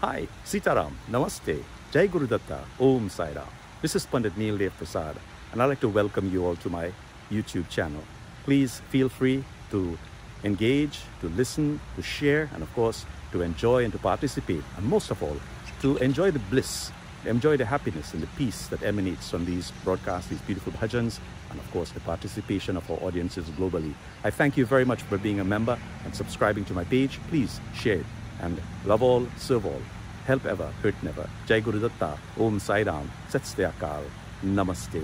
Hi, Sitaram, Namaste, Jai Guru Datta, Om Sai Ram. This is Pandit Neil Dev Persad, and I'd like to welcome you all to my YouTube channel. Please feel free to engage, to listen, to share, and of course, to enjoy and to participate, and most of all, to enjoy the bliss, enjoy the happiness and the peace that emanates from these broadcasts, these beautiful bhajans, and of course, the participation of our audiences globally. I thank you very much for being a member and subscribing to my page. Please share it and love all, serve all, help ever, hurt never. Jai Guru Datta, Om Sai Ram, Sat Namaste.